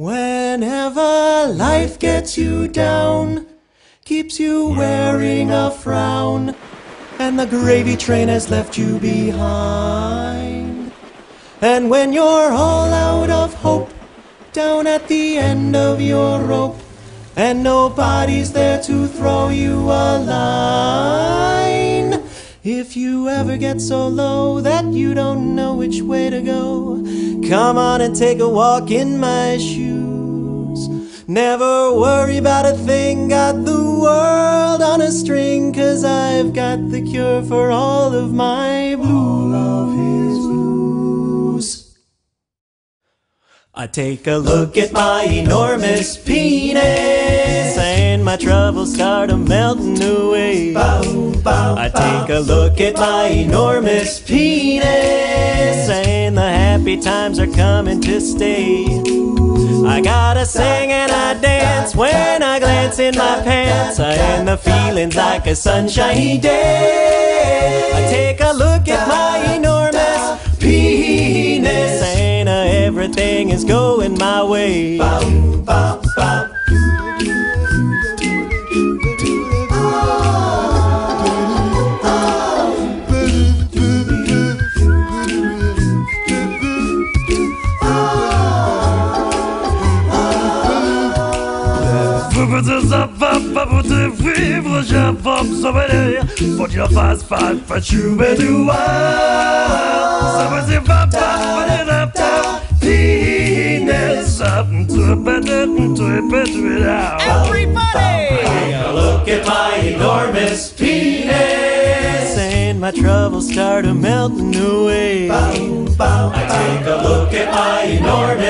Whenever life gets you down, keeps you wearing a frown, and the gravy train has left you behind. And when you're all out of hope, down at the end of your rope, and nobody's there to throw you a line. If you ever get so low that you don't know which way to go, come on and take a walk in my shoes. Never worry about a thing, got the world on a string, cause I've got the cure for all of my blues. I take a look at my enormous penis, and my troubles start a melting away. I take a look at my enormous penis, and the happy times are coming to stay. I gotta sing and I dance when I glance in my pants, and the feeling's like a sunshiny day. I take a look at my enormous penis, and uh, everything is going my way. Vivre, j'informe son venir. Faut qu'il en fasse pas, pas chouber du Ça va c'est pas pas, pas de raptor. Penis up, to a better, to a better now. Take a look at my enormous penis, and my troubles start a melting away. I take a look at my enormous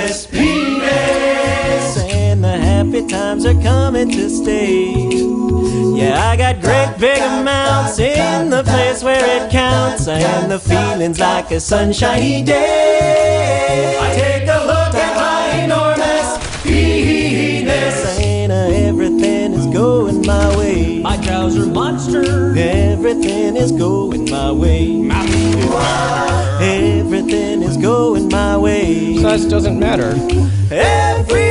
coming. Yeah, I got great big amounts in the place where it counts, and the feeling's like a sunshiny day. I take a look at my enormous penis, and uh, everything is going my way. My trouser monster. Everything is going my way. Everything is going my way. Size doesn't matter. Every